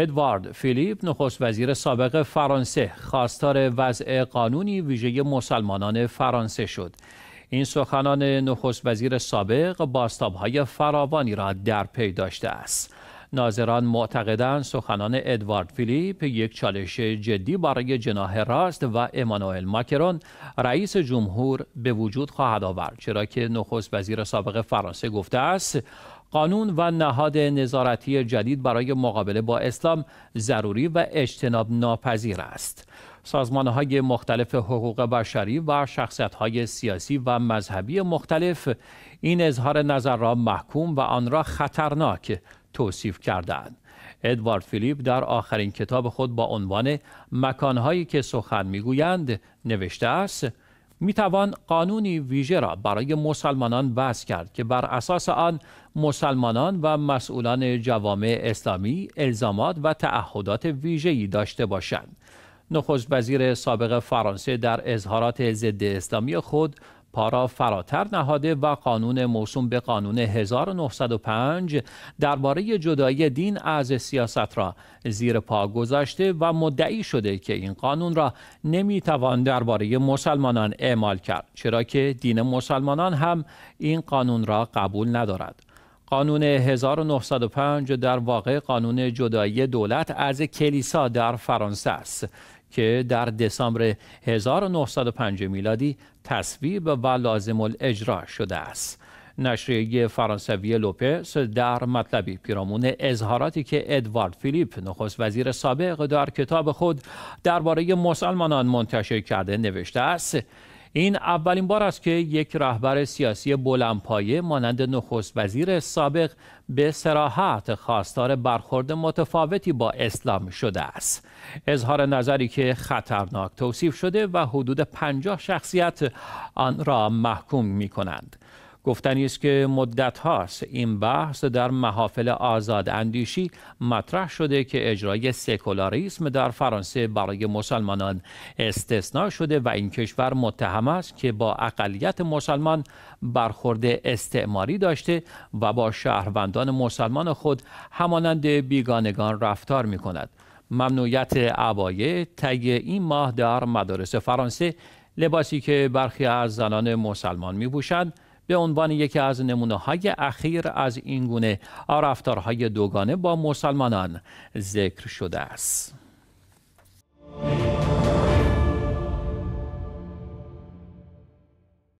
ادوارد فیلیپ نخست وزیر سابق فرانسه. خواستار وضع قانونی ویژه مسلمانان فرانسه شد. این سخنان نخست وزیر سابق باستابهای فراوانی را در پی داشته است. ناظران معتقدند سخنان ادوارد فیلیپ یک چالش جدی برای جناح راست و امانوئل ماکرون رئیس جمهور به وجود خواهد آورد چرا که نخست وزیر سابق فرانسه گفته است قانون و نهاد نظارتی جدید برای مقابله با اسلام ضروری و اجتناب ناپذیر است. سازمان های مختلف حقوق بشری و شخصیت های سیاسی و مذهبی مختلف این اظهار نظر را محکوم و آن را خطرناک توصیف کردند. ادوارد فیلیپ در آخرین کتاب خود با عنوان مکانهایی که سخن می‌گویند نوشته است می توان قانونی ویژه را برای مسلمانان وضع کرد که بر اساس آن مسلمانان و مسئولان جوامع اسلامی الزامات و تعهدات ویژه‌ای داشته باشند. نخست وزیر سابق فرانسه در اظهارات ضد اسلامی خود پا فراتر نهاده و قانون موسوم به قانون 1905 درباره جدایی دین از سیاست را زیر پا گذاشته و مدعی شده که این قانون را نمی‌توان درباره مسلمانان اعمال کرد چرا که دین مسلمانان هم این قانون را قبول ندارد. قانون 1905 در واقع قانون جدایی دولت از کلیسا در فرانسه است. که در دسامبر 1905 میلادی تصویب و لازم الاجرا شده است. نشریه فرانسوی لوپس در مطلبی پیرامون اظهاراتی که ادوارد فیلیپ نخست وزیر سابق در کتاب خود درباره مسلمانان منتشر کرده نوشته است این اولین بار است که یک رهبر سیاسی بلندپایه مانند نخست وزیر سابق به سراحت خواستار برخورد متفاوتی با اسلام شده است. اظهار نظری که خطرناک توصیف شده و حدود پنجاه شخصیت آن را محکوم می کنند. گفتنی است که مدت هاست این بحث در محافل آزاد اندیشی مطرح شده که اجرای سکولاریسم در فرانسه برای مسلمانان استثناء شده و این کشور متهم است که با اقلیت مسلمان برخورد استعماری داشته و با شهروندان مسلمان خود همانند بیگانگان رفتار می کند. ممنوعیت عبایه طی این ماه در مدارس فرانسه لباسی که برخی از زنان مسلمان می بوشند به عنوان یکی از نمونه های اخیر از این گونه رفتارهای دوگانه با مسلمانان ذکر شده است.